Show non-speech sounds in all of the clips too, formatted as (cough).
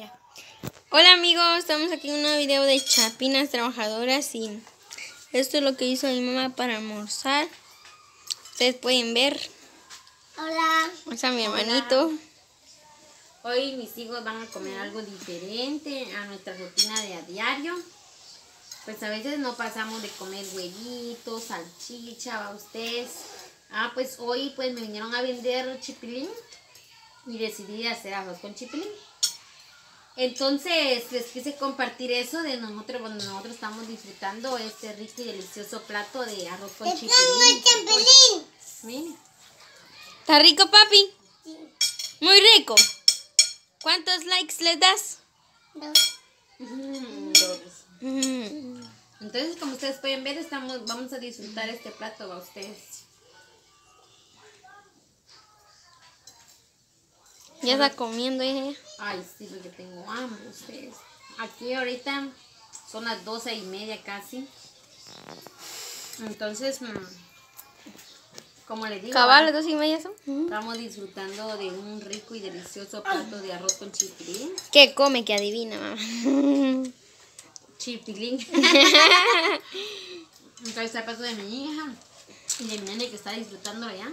Ya. Hola amigos, estamos aquí en un nuevo video de Chapinas Trabajadoras y esto es lo que hizo mi mamá para almorzar. Ustedes pueden ver. Hola. a mi hermanito. Hoy mis hijos van a comer algo diferente a nuestra rutina de a diario. Pues a veces no pasamos de comer huevitos, salchicha, a ustedes. Ah, pues hoy pues me vinieron a vender chipilín y decidí hacer arroz con chipilín. Entonces les quise compartir eso de nosotros, cuando nosotros estamos disfrutando este rico y delicioso plato de arroz con chipilín. Mire. ¿Está rico, papi? Muy rico. ¿Cuántos likes les das? Dos. Mm, dos. Mm. Entonces, como ustedes pueden ver, estamos, vamos a disfrutar este plato a ustedes. Ya está comiendo ella. Ay, sí, porque tengo hambre ustedes. Aquí ahorita son las doce y media casi. Entonces, mm, como les digo, Cabal, dos y media son. estamos disfrutando de un rico y delicioso plato de arroz con chipilín. ¿Qué come que adivina, mamá? Chipilín. (laughs) Entonces el plato de mi hija y de mi nene que está disfrutando allá.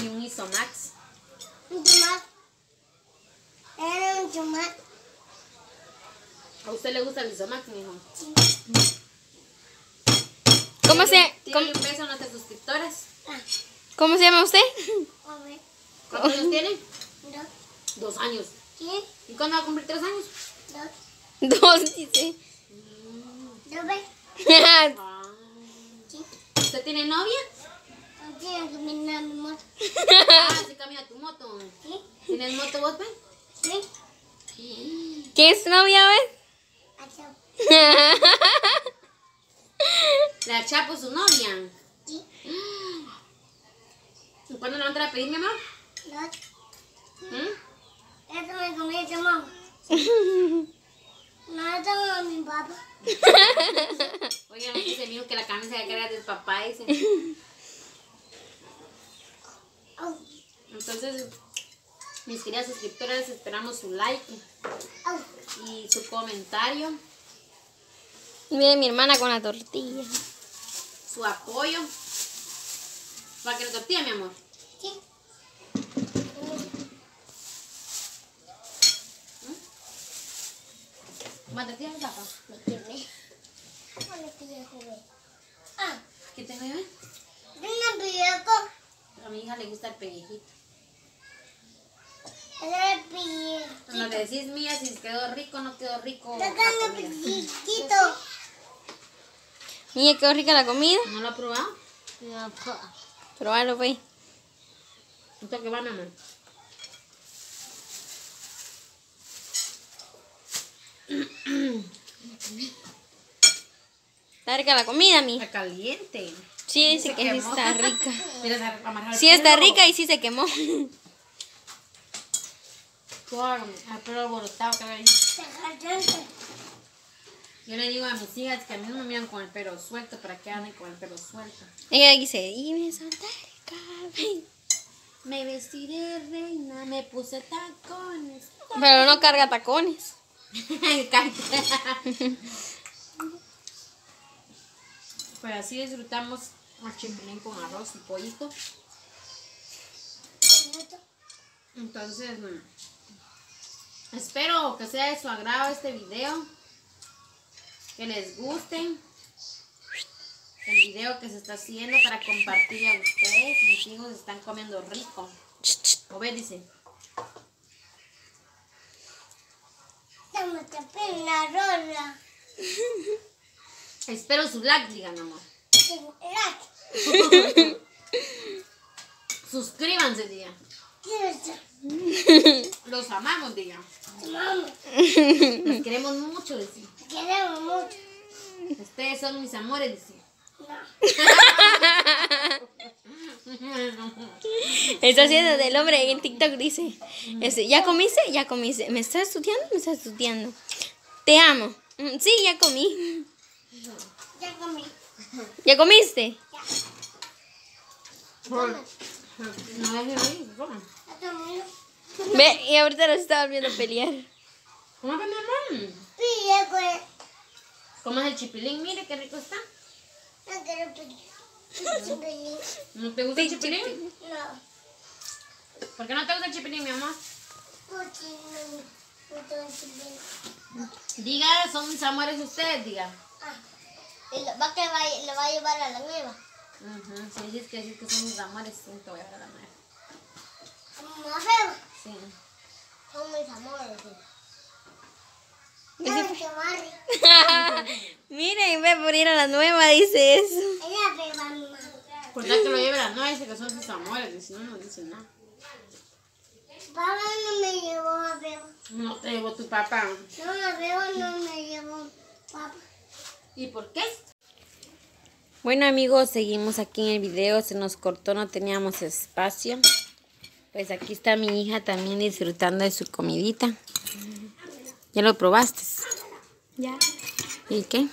Y un isomax. Un tomate. Era un tomate. ¿A usted le gusta el isomax, mijo? ¿Cómo se, cómo, un beso a nuestras suscriptoras. Ah, cómo se llama usted? a ver. ¿Cuántos años tiene? Dos. Dos años. ¿Quién? ¿Y cuándo va a cumplir tres años? Dos. Dos, dice. Dos. (laughs) Ah. Sí. ¿Usted tiene novia? No que mi moto. (laughs) Ah, sí camina tu moto. ¿Sí? ¿Tienes moto vos, pues? ¿Sí? ¿Qué es novia, ves? (laughs) Adiós. La Chapo, su novia. ¿Sí? ¿Y (gasps) cuándo le van a pedir, mi amor? Dos. ¿Mm? Esto me comí mamá. (laughs) No, esto es mi papá. Oigan, aquí se mijo que la camisa de cara del papá dice. Entonces, mis queridas suscriptoras, esperamos su like y su comentario, Mire mi hermana con la tortilla. su apoyo. ¿Para que la tortilla, mi amor? ¿Sí? ¿Más tortilla, papá? Me quemé. Ah, ¿Qué tengo yo? eh? una. A mi hija le gusta el pellejito. Cuando le decís mía, si quedó rico o no quedó rico. la piquito. Mire, qué rica la comida. ¿No lo ha probado? Probalo, pues. Un toque amor. Está rica la comida, mi. Está caliente. Sí, dice que sí está rica. (laughs) Sí está rica y sí se quemó. (laughs) El pelo alborotado que hay. Yo le digo a mis hijas que a mí no me miran con el pelo suelto, para que anden con el pelo suelto. Ella dice, y me Santa Rica. Me vestí de reina, me puse tacones. Pero no carga tacones. (laughs) Cállate. pues así disfrutamos el chipilín con arroz y pollito. Entonces, espero que sea de su agrado este video. Que les guste el video que se está haciendo para compartir a ustedes. Mis hijos están comiendo rico. O ve, dice. Estamos tapando la rola. Espero su like, digan amor. (laughs) Suscríbanse, digan. (laughs) Los amamos, digan. Mamá, Los queremos mucho, decir. queremos mucho. Ustedes son mis amores, decir. No. Está haciendo del hombre en TikTok, dice. Este, ¿Ya comiste? Ya comiste. ¿Me estás estudiando? Me estás estudiando. Te amo. "Mm, Sí, ya comí. Ya comí. ¿Ya comiste? No oír, coman. Ya comí. Ve, y ahorita los está volviendo a pelear. ¿Cómo que mi amor? Sí, ya pues. ¿Cómo es el chipilín? Mire qué rico está. No quiero. Chipilín. ¿No te gusta el chipilín? No. ¿Por qué no te gusta el chipilín, mi amor? Porque no. No tengo chipilín. Diga, son amores ustedes, diga. Ah. Y lo, va que va, lo va a llevar a la nueva. Ujú, Si dices que dices que son mis amores, sí, te voy a dar la nueva. Más feo. Sí. Son mis amores. Sí. Si- qué barrio. (laughs) Miren, ve por ir a la nueva, dice eso. Ella pega mi mamá. Por que lo lleve la nueva, dice que son sus amores, y si no, no dice nada. Papá no me llevó a Beba. No te llevó tu papá. No, a Beba no me llevó papá. ¿Y por qué? Bueno amigos, seguimos aquí en el video, se nos cortó, no teníamos espacio. Pues aquí está mi hija también disfrutando de su comidita. ¿Ya lo probaste? Ya. ¿Y qué?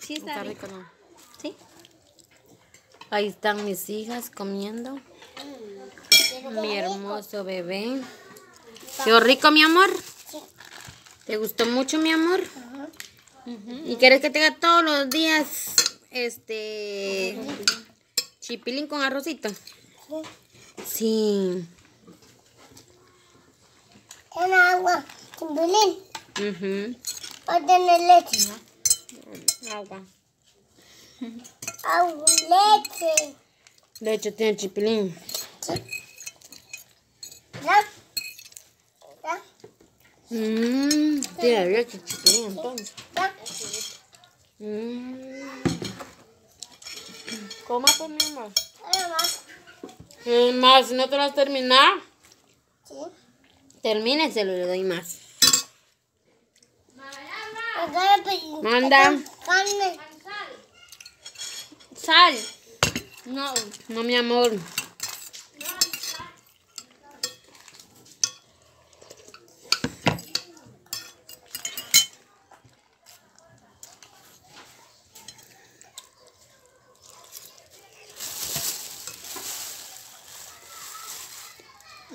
Sí, está, rico, ¿no? Sí. Ahí están mis hijas comiendo. Mi hermoso bebé. ¿Qué rico, mi amor? Sí. ¿Te gustó mucho, mi amor? ¿Y quieres que tenga todos los días este chipilín con arrocito? Sí. En agua. Chipilín. Ujú. Va a tener leche. Agua. Agua, leche. Hecho, tiene chipilín. Mmm, tiene leche chipilín entonces. Mmm. Coma pues, mi amor. Más. Es más, si no te lo has terminado, Sí. termíneselo le doy más. Manda. Sal. No. No, mi amor.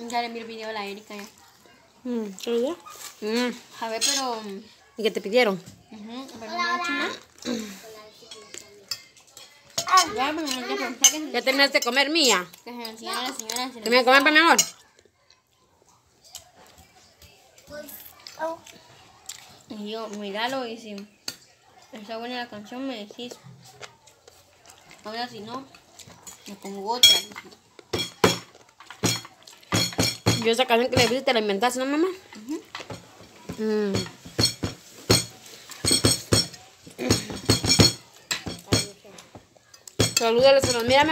Ya le envié el video a la Erika ya. Mm, ¿qué ya? Mm, a ver, pero... ¿Y qué te pidieron? (coughs) Pero no ha hecho nada. Ah, Ya, bueno, ya, pues, sáquense. ¿Ya terminaste de comer, mía? no. ¿Terminaste de comer, para mi amor? Oh, Y yo, míralo y si está buena la canción me decís. Ahora si no, me pongo otra. Yo esa canción que le viste te la inventaste, ¿no, mamá? Mm. Salúdale, se los mira.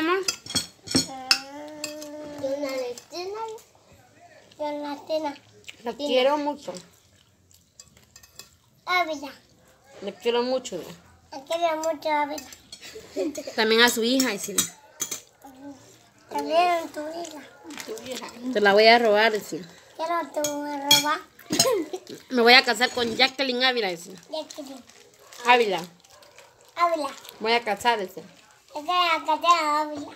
Jonathan. La quiero mucho. Ávila. La quiero mucho. Me quiero mucho Ávila. También a su hija, y sí. También tu hija. Te la voy a robar, decir. Quiero tu ropa. Me voy a casar con Jacqueline Ávila, decir. Quiero. Ávila. Ávila. Voy a casar, decir. Esta es la cadena Ávila.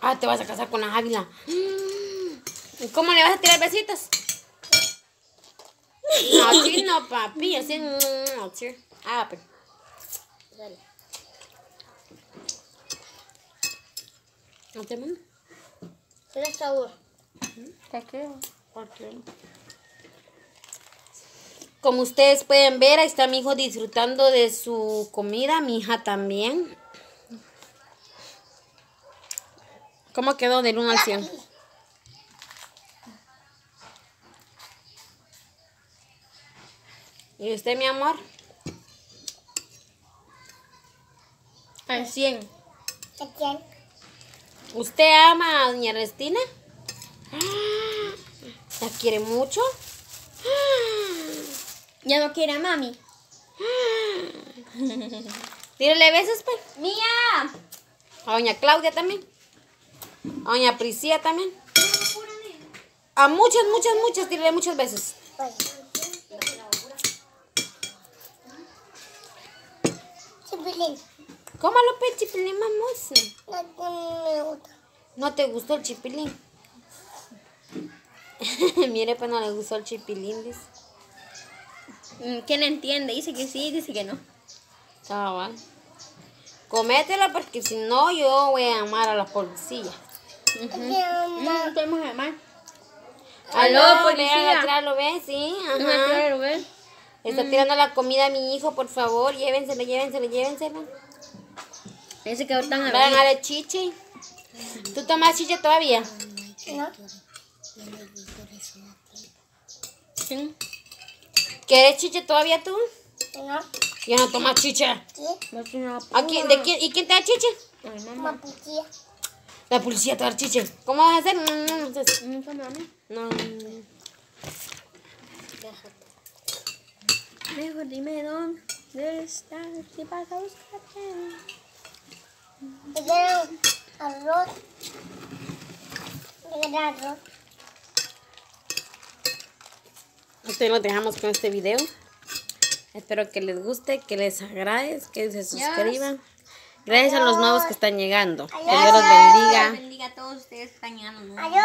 Ah, te vas a casar con la Ávila. ¿Y cómo le vas a tirar besitos? No, así no, papi. Así no. así. Ah, pues. Dale. ¿No te mando? Solo sabor. Como ustedes pueden ver, ahí está mi hijo disfrutando de su comida, mi hija también. ¿Cómo quedó del 1 al 100? ¿Y usted, mi amor? Al 100. ¿De quién? ¿Usted ama a doña Ernestina? ¿La quiere mucho? Ya no quiere a mami. Tírale besos, pues. ¡Mía! A doña Claudia también. A doña Priscila también. A muchas, muchas, muchas. Tírale muchas veces. Chipilín. Cómalo, pues, chipilín, vamos. No, no me gusta. ¿No te gustó el chipilín? (laughs) Mire, pues no le gustó el chipilindis. Mm, ¿Quién entiende? Dice que sí, dice que no. Cabal. Comételo porque si no yo voy a llamar a la policía. Mm, podemos llamar. Aló, Aló, policía. policía. atrás, ¿lo ves? Sí, Ajá. Está tirando la comida a mi hijo, por favor. Llévenselo, llévenselo, llévenselo. Dice que ahorita van a Vayan a venir. la chiche. ¿Tú tomas chiche todavía? ¿No? Sí. ¿Quieres chiche todavía tú? ¿No? Ya no tomas chiche. ¿Sí? No tiene una ¿A quién, de quién, ¿Y quién te da chiche? Ay, mamá. Mapuchía. La policía te da chiche. ¿Cómo vas a hacer? No, no, no, entonces- Nunca me amé. no. Mejor dime dónde estás, si vas a buscarte. ¿Me dieron arroz? ¿Me dieron arroz? Ustedes lo dejamos con este video. Espero que les guste, que les agrade, que se suscriban. Gracias a los nuevos que están llegando. Que Dios los bendiga. bendiga a todos ustedes que están llegando. ¡Adiós!